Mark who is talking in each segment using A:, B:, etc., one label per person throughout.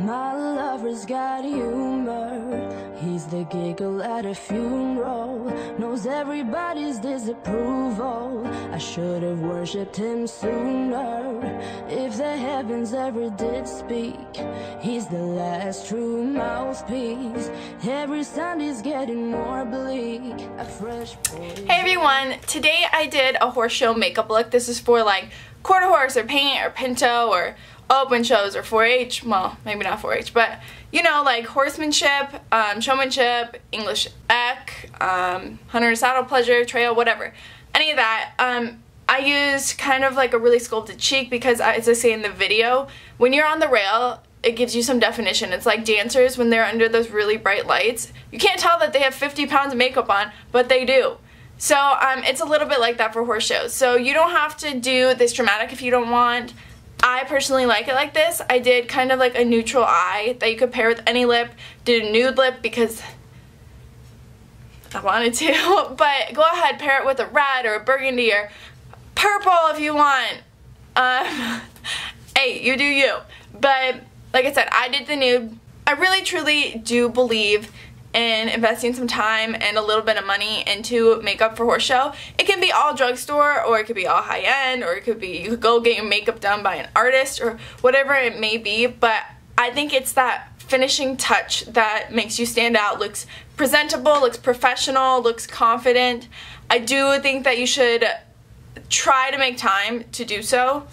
A: My lover's got humor. He's the giggle at a funeral. Knows everybody's disapproval. I should have worshipped him sooner. If the heavens ever did speak, he's the last true mouthpiece. Every Sunday's getting more bleak.
B: Hey everyone, today I did a horse show makeup look. This is for like quarter horse or paint or pinto or open shows or 4-H, well, maybe not 4-H, but you know, like horsemanship, um, showmanship, English ec, um, hunter saddle pleasure, trail, whatever. Any of that. Um, I used kind of like a really sculpted cheek because, as I say in the video, when you're on the rail, it gives you some definition. It's like dancers when they're under those really bright lights. You can't tell that they have 50 pounds of makeup on, but they do. So um, it's a little bit like that for horse shows. So you don't have to do this dramatic if you don't want. I personally like it like this. I did kind of like a neutral eye that you could pair with any lip. Did a nude lip because I wanted to. But go ahead, pair it with a red or a burgundy or purple if you want. Um, hey, you do you. But like I said, I did the nude. I really truly do believe and investing some time and a little bit of money into makeup for horse show. It can be all drugstore or it could be all high end or it could be you could go get your makeup done by an artist or whatever it may be but I think it's that finishing touch that makes you stand out, looks presentable, looks professional, looks confident. I do think that you should try to make time to do so.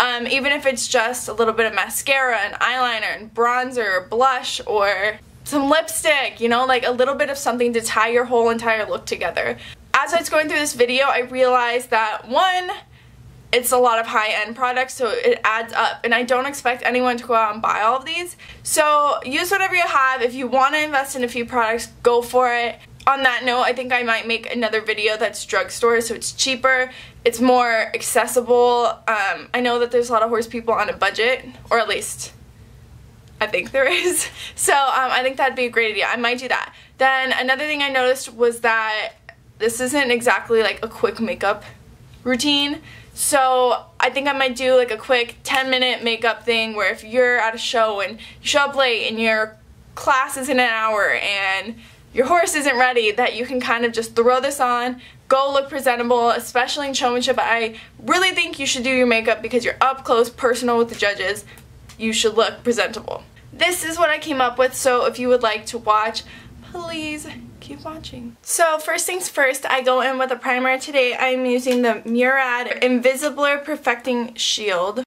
B: Um, even if it's just a little bit of mascara and eyeliner and bronzer or blush or some lipstick, you know, like a little bit of something to tie your whole entire look together. As I was going through this video, I realized that one, it's a lot of high-end products so it adds up and I don't expect anyone to go out and buy all of these. So use whatever you have. If you want to invest in a few products go for it. On that note I think I might make another video that's drugstore so it's cheaper it's more accessible. Um, I know that there's a lot of horse people on a budget or at least I think there is. So um, I think that'd be a great idea. I might do that. Then another thing I noticed was that this isn't exactly like a quick makeup routine. So I think I might do like a quick 10 minute makeup thing where if you're at a show and you show up late and your class is in an hour and your horse isn't ready that you can kind of just throw this on, go look presentable, especially in showmanship. I really think you should do your makeup because you're up close, personal with the judges you should look presentable. This is what I came up with, so if you would like to watch, please keep watching. So first things first, I go in with a primer. Today I'm using the Murad Invisiblur Perfecting Shield.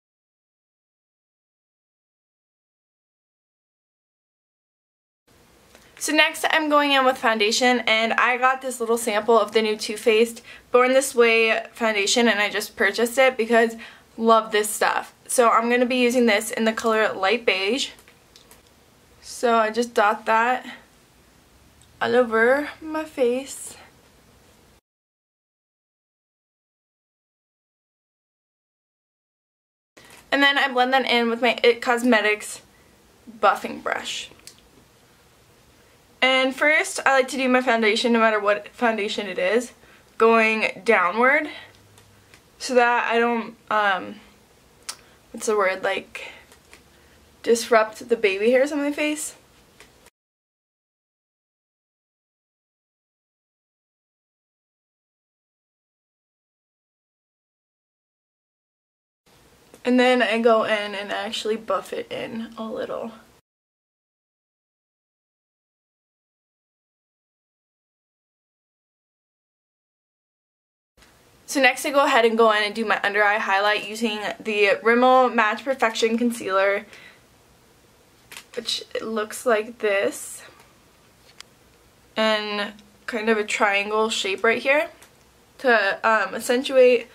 B: So next I'm going in with foundation and I got this little sample of the new Too Faced Born This Way foundation and I just purchased it because love this stuff. So I'm going to be using this in the color light beige. So I just dot that all over my face. And then I blend that in with my IT Cosmetics buffing brush. And first, I like to do my foundation, no matter what foundation it is, going downward so that I don't, um, what's the word, like, disrupt the baby hairs on my face. And then I go in and actually buff it in a little. So next I go ahead and go in and do my under eye highlight using the Rimmel Match Perfection Concealer, which looks like this, and kind of a triangle shape right here to um, accentuate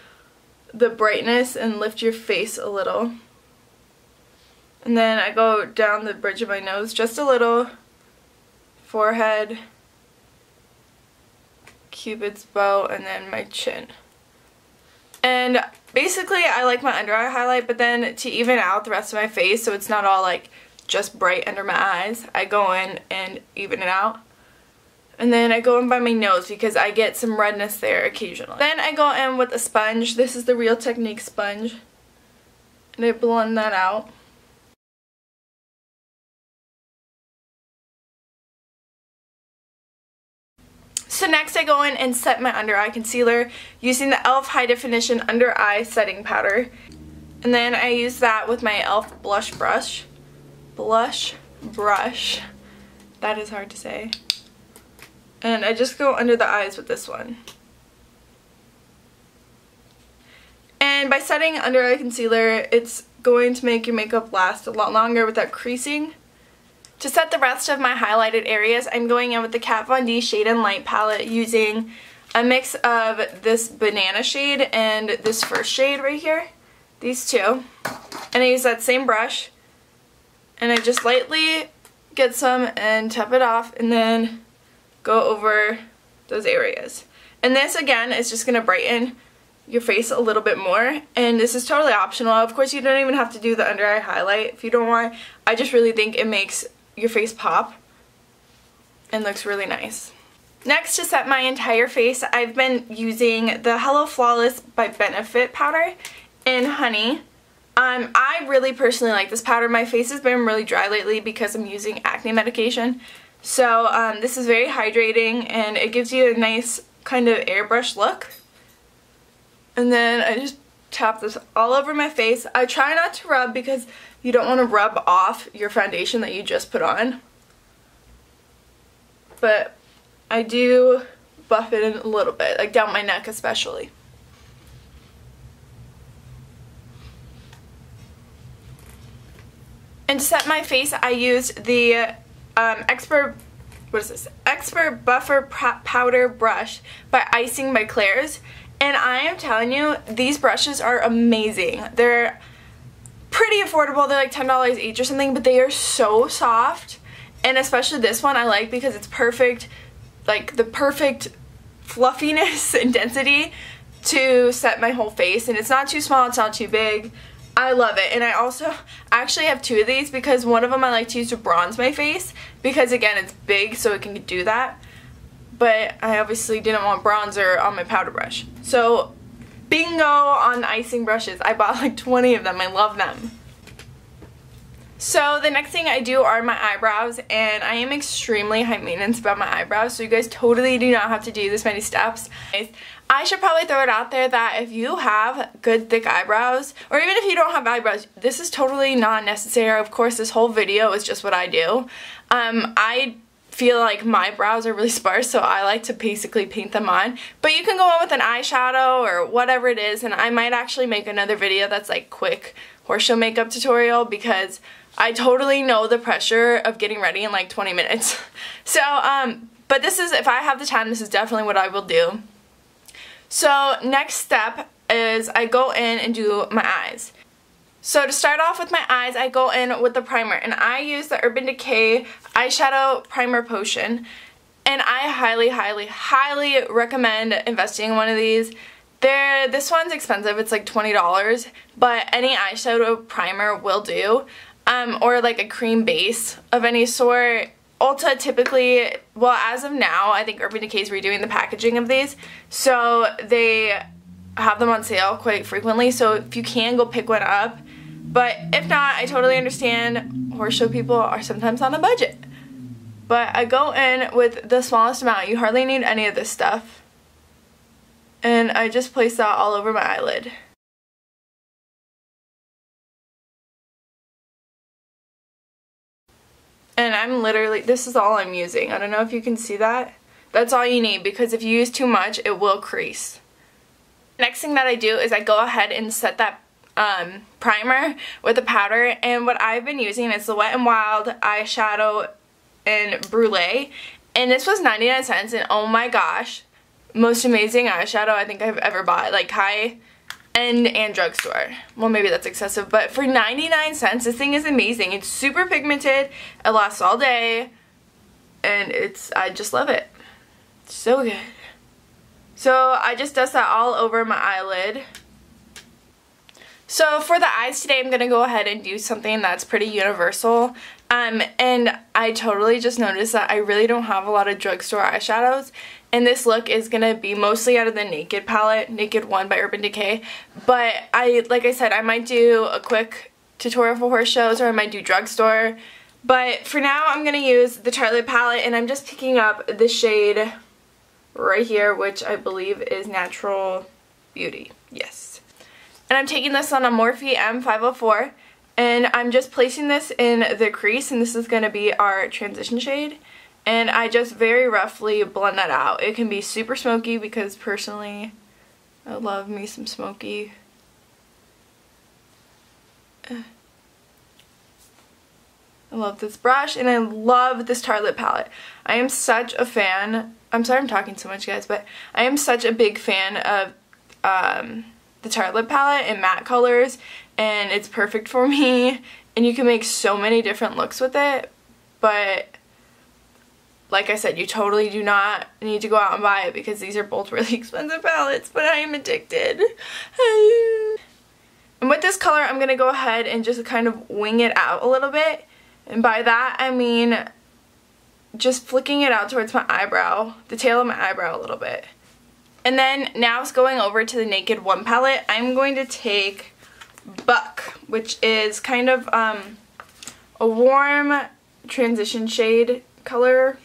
B: the brightness and lift your face a little. And then I go down the bridge of my nose just a little, forehead, cupid's bow, and then my chin. And basically I like my under eye highlight but then to even out the rest of my face so it's not all like just bright under my eyes, I go in and even it out. And then I go in by my nose because I get some redness there occasionally. Then I go in with a sponge. This is the Real Technique sponge. And I blend that out. So next I go in and set my under eye concealer using the e.l.f. High Definition Under Eye Setting Powder. And then I use that with my e.l.f. blush brush. Blush brush. That is hard to say. And I just go under the eyes with this one. And by setting under eye concealer, it's going to make your makeup last a lot longer without creasing. To set the rest of my highlighted areas, I'm going in with the Kat Von D Shade and Light palette using a mix of this banana shade and this first shade right here. These two. And I use that same brush. And I just lightly get some and tap it off and then go over those areas. And this again is just going to brighten your face a little bit more and this is totally optional of course you don't even have to do the under eye highlight if you don't want I just really think it makes your face pop and looks really nice. Next to set my entire face I've been using the Hello Flawless by Benefit powder in honey. Um, I really personally like this powder. My face has been really dry lately because I'm using acne medication. So um, this is very hydrating and it gives you a nice kind of airbrush look. And then I just tap this all over my face. I try not to rub because you don't want to rub off your foundation that you just put on. But I do buff it in a little bit, like down my neck especially. And to set my face, I used the um, Expert, what is this? Expert Buffer Powder Brush by Icing by Claire's. And I am telling you, these brushes are amazing. They're pretty affordable. They're like $10 each or something, but they are so soft. And especially this one I like because it's perfect, like the perfect fluffiness and density to set my whole face. And it's not too small, it's not too big. I love it. And I also actually have two of these because one of them I like to use to bronze my face because again it's big so it can do that but I obviously didn't want bronzer on my powder brush. So bingo on icing brushes. I bought like 20 of them. I love them. So the next thing I do are my eyebrows and I am extremely high maintenance about my eyebrows so you guys totally do not have to do this many steps. I should probably throw it out there that if you have good thick eyebrows or even if you don't have eyebrows this is totally not necessary. Of course this whole video is just what I do. Um, I feel like my brows are really sparse so I like to basically paint them on. But you can go on with an eyeshadow or whatever it is and I might actually make another video that's like quick horse show makeup tutorial because I totally know the pressure of getting ready in like 20 minutes. So um but this is if I have the time this is definitely what I will do. So next step is I go in and do my eyes so to start off with my eyes, I go in with the primer. And I use the Urban Decay Eyeshadow Primer Potion. And I highly, highly, highly recommend investing in one of these. They're, this one's expensive, it's like $20, but any eyeshadow primer will do. Um, or like a cream base of any sort. Ulta typically, well as of now, I think Urban Decay is redoing the packaging of these. So they have them on sale quite frequently. So if you can, go pick one up. But if not, I totally understand horse show people are sometimes on a budget. But I go in with the smallest amount. You hardly need any of this stuff. And I just place that all over my eyelid. And I'm literally, this is all I'm using. I don't know if you can see that. That's all you need because if you use too much, it will crease. Next thing that I do is I go ahead and set that um, primer with a powder and what I've been using is the Wet n Wild eyeshadow in Brulee and this was 99 cents and oh my gosh most amazing eyeshadow I think I've ever bought like high end and drugstore. Well maybe that's excessive but for 99 cents this thing is amazing. It's super pigmented it lasts all day and it's I just love it. It's so good. So I just dust that all over my eyelid so for the eyes today, I'm going to go ahead and do something that's pretty universal. Um, and I totally just noticed that I really don't have a lot of drugstore eyeshadows. And this look is going to be mostly out of the Naked palette, Naked 1 by Urban Decay. But I, like I said, I might do a quick tutorial for horse shows or I might do drugstore. But for now, I'm going to use the Tartelette palette and I'm just picking up the shade right here, which I believe is Natural Beauty. Yes. And I'm taking this on a Morphe M504 and I'm just placing this in the crease and this is going to be our transition shade. And I just very roughly blend that out. It can be super smoky because personally I love me some smoky. I love this brush and I love this Tarte palette. I am such a fan. I'm sorry I'm talking so much guys, but I am such a big fan of um, the Tarte palette in matte colors and it's perfect for me. And you can make so many different looks with it but like I said you totally do not need to go out and buy it because these are both really expensive palettes but I am addicted. And with this color I'm gonna go ahead and just kind of wing it out a little bit. And by that I mean just flicking it out towards my eyebrow the tail of my eyebrow a little bit and then now it's going over to the Naked One palette I'm going to take Buck, which is kind of um, a warm transition shade color.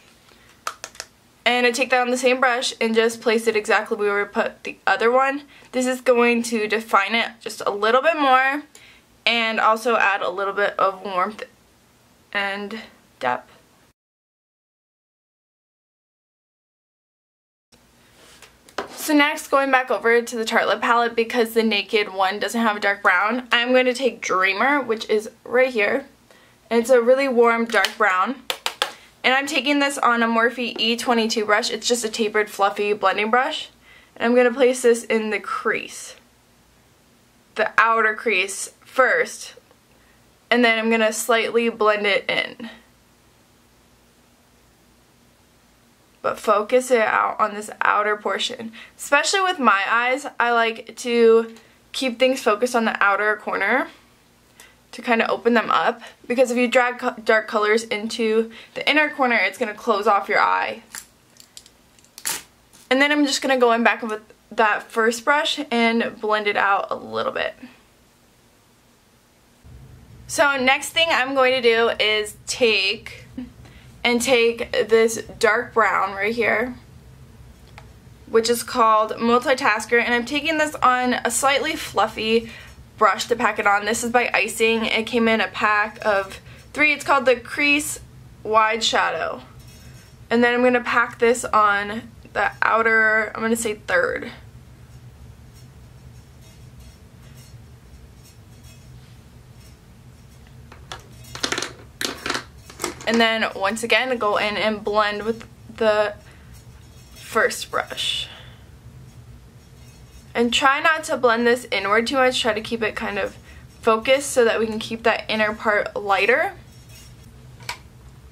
B: And I take that on the same brush and just place it exactly where we put the other one. This is going to define it just a little bit more and also add a little bit of warmth and depth. So next, going back over to the Tartelette palette because the Naked one doesn't have a dark brown, I'm going to take Dreamer, which is right here. And it's a really warm dark brown. And I'm taking this on a Morphe E22 brush. It's just a tapered, fluffy blending brush. And I'm going to place this in the crease. The outer crease first. And then I'm going to slightly blend it in. But focus it out on this outer portion. Especially with my eyes, I like to keep things focused on the outer corner to kind of open them up because if you drag co dark colors into the inner corner, it's going to close off your eye. And then I'm just going to go in back with that first brush and blend it out a little bit. So next thing I'm going to do is take and take this dark brown right here which is called Multitasker and I'm taking this on a slightly fluffy brush to pack it on. This is by Icing. It came in a pack of three. It's called the Crease Wide Shadow. And then I'm going to pack this on the outer, I'm going to say third. And then once again, go in and blend with the first brush. And try not to blend this inward too much. Try to keep it kind of focused so that we can keep that inner part lighter.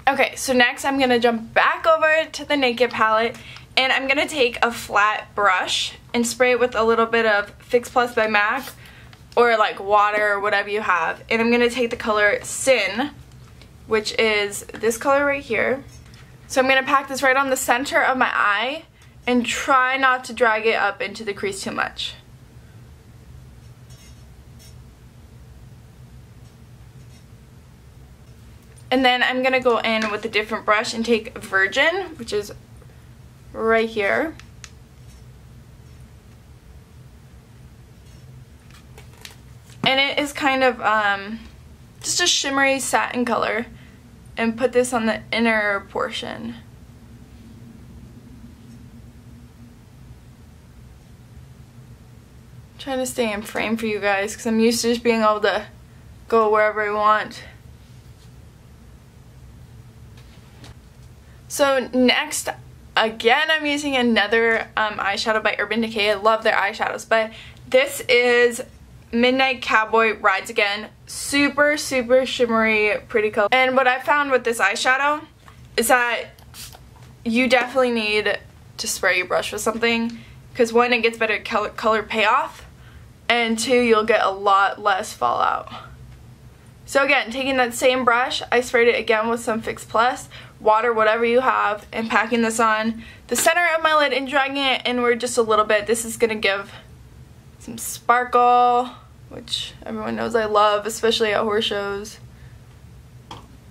B: Okay, so next I'm going to jump back over to the Naked palette and I'm going to take a flat brush and spray it with a little bit of Fix Plus by MAC or like water or whatever you have. And I'm going to take the color Sin which is this color right here. So I'm going to pack this right on the center of my eye and try not to drag it up into the crease too much. And then I'm going to go in with a different brush and take Virgin, which is right here. And it is kind of um, just a shimmery satin color and put this on the inner portion. I'm trying to stay in frame for you guys because I'm used to just being able to go wherever I want. So next, again, I'm using another um, eyeshadow by Urban Decay. I love their eyeshadows, but this is Midnight Cowboy Rides Again. Super, super shimmery, pretty color. And what I found with this eyeshadow is that you definitely need to spray your brush with something because one, it gets better color, payoff, and two, you'll get a lot less fallout. So again, taking that same brush, I sprayed it again with some Fix Plus, water, whatever you have, and packing this on the center of my lid and dragging it inward just a little bit. This is going to give some sparkle, which everyone knows I love, especially at horse shows.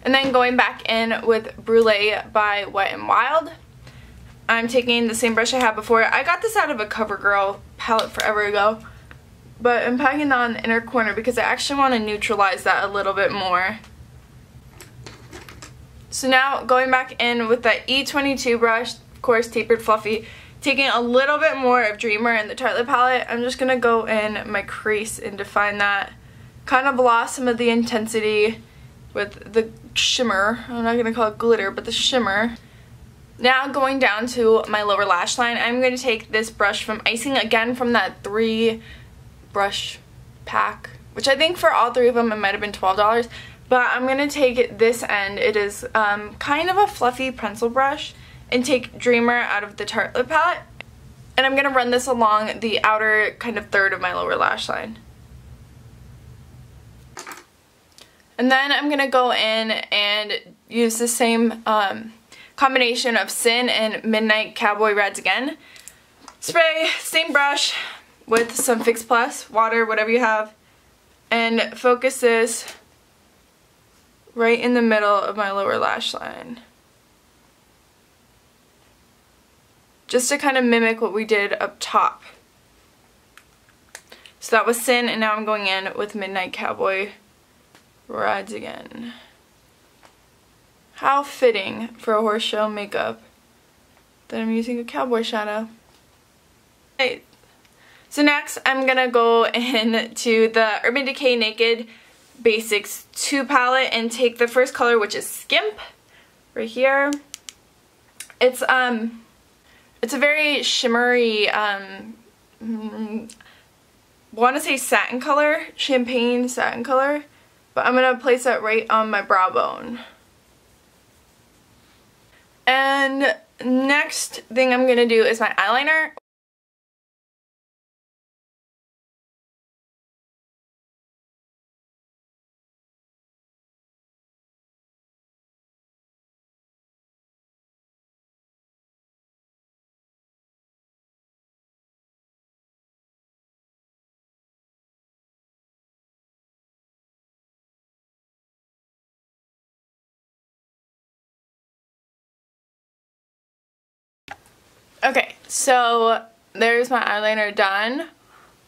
B: And then going back in with Brulee by Wet n Wild. I'm taking the same brush I had before. I got this out of a CoverGirl palette forever ago. But I'm packing that on the inner corner because I actually want to neutralize that a little bit more. So now going back in with that E22 brush, of course tapered fluffy, taking a little bit more of Dreamer in the Tartelette palette, I'm just going to go in my crease and define that. Kind of lost some of the intensity with the shimmer. I'm not going to call it glitter, but the shimmer. Now going down to my lower lash line, I'm going to take this brush from Icing again from that three brush pack, which I think for all three of them it might have been $12. But I'm going to take this end. It is um, kind of a fluffy pencil brush and take Dreamer out of the Tartelette palette. And I'm going to run this along the outer kind of third of my lower lash line. And then I'm going to go in and use the same um, combination of Sin and Midnight Cowboy Rides again. Spray, same brush with some Fix Plus, water, whatever you have, and focus this right in the middle of my lower lash line. Just to kind of mimic what we did up top. So that was Sin, and now I'm going in with Midnight Cowboy Rides again. How fitting for a horse show makeup that I'm using a cowboy shadow. Right. So next I'm going to go into the Urban Decay Naked Basics 2 palette and take the first color which is Skimp right here. It's um it's a very shimmery um mm, want to say satin color, champagne satin color, but I'm going to place that right on my brow bone. And next thing I'm going to do is my eyeliner. Okay, so there's my eyeliner done.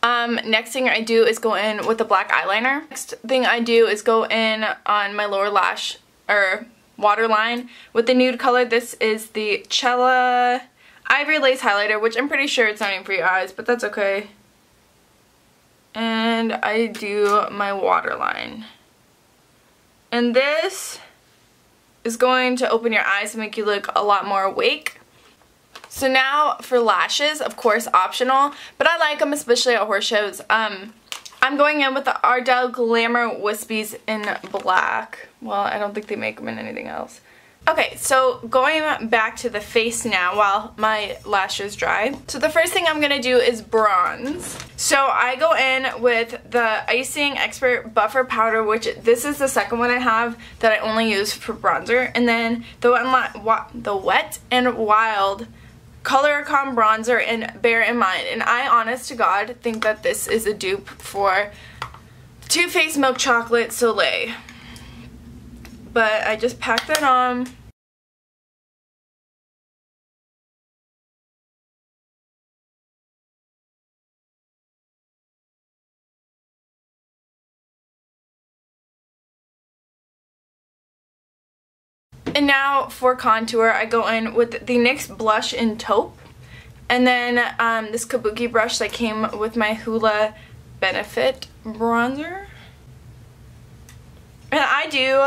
B: Um, next thing I do is go in with the black eyeliner. Next thing I do is go in on my lower lash, or waterline, with the nude color. This is the Cella Ivory Lace Highlighter, which I'm pretty sure it's not even for your eyes, but that's okay. And I do my waterline. And this is going to open your eyes and make you look a lot more awake. So now for lashes, of course optional, but I like them especially at horse shows. Um, I'm going in with the Ardell Glamour Wispies in black. Well, I don't think they make them in anything else. Okay, so going back to the face now while my lashes dry. So the first thing I'm going to do is bronze. So I go in with the Icing Expert Buffer Powder, which this is the second one I have that I only use for bronzer. And then the, the Wet and Wild Color bronzer and bear in mind. And I, honest to God, think that this is a dupe for Too Faced Milk Chocolate Soleil. But I just packed that on. And now for contour, I go in with the NYX Blush in Taupe. And then um, this Kabuki brush that came with my Hoola Benefit bronzer. And I do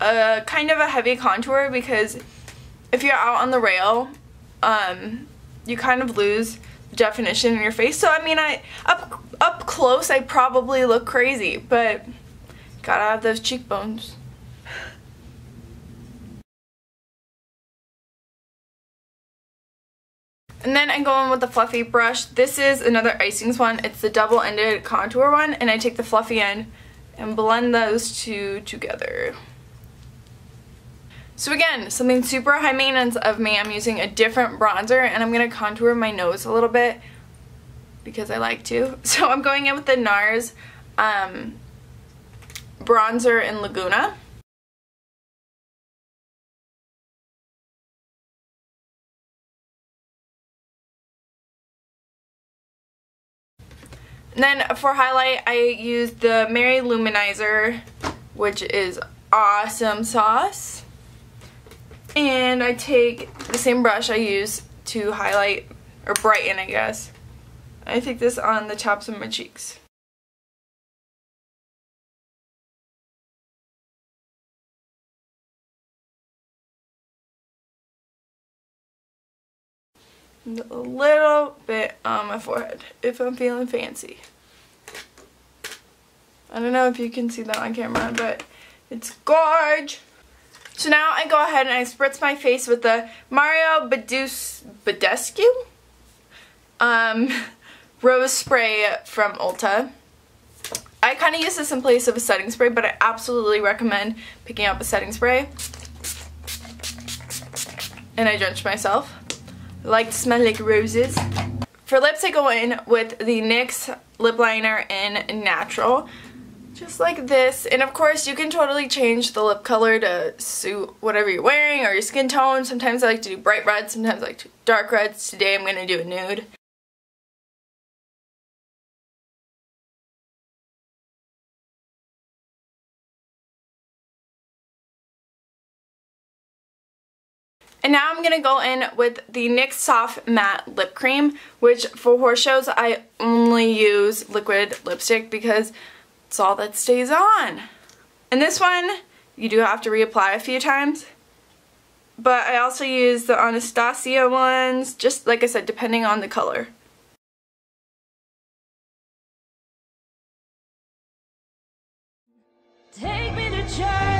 B: a kind of a heavy contour because if you're out on the rail, um, you kind of lose definition in your face. So I mean, I up up close, I probably look crazy, but gotta have those cheekbones. And then I go in with the fluffy brush. This is another Icings one. It's the double-ended contour one. And I take the fluffy end and blend those two together. So again, something super high maintenance of me. I'm using a different bronzer and I'm going to contour my nose a little bit because I like to. So I'm going in with the NARS um, bronzer in Laguna. Then for highlight, I use the Mary-Lou-Manizer, which is awesome sauce. And I take the same brush I use to highlight, or brighten I guess. I take this on the tops of my cheeks. A little bit on my forehead if I'm feeling fancy. I don't know if you can see that on camera, but it's gorge. So now I go ahead and I spritz my face with the Mario Badus Badescu um, rose spray from Ulta. I kind of use this in place of a setting spray, but I absolutely recommend picking up a setting spray. And I drench myself. Like to smell like roses. For lips, I go in with the NYX lip liner in Natural. Just like this. And of course, you can totally change the lip color to suit whatever you're wearing or your skin tone. Sometimes I like to do bright red, sometimes I like to do dark reds. Today I'm going to do a nude. And now I'm going to go in with the NYX Soft Matte Lip Cream, which for horse shows I only use liquid lipstick because it's all that stays on. And this one, you do have to reapply a few times. But I also use the Anastasia ones, just like I said, depending on the color. Take me to church.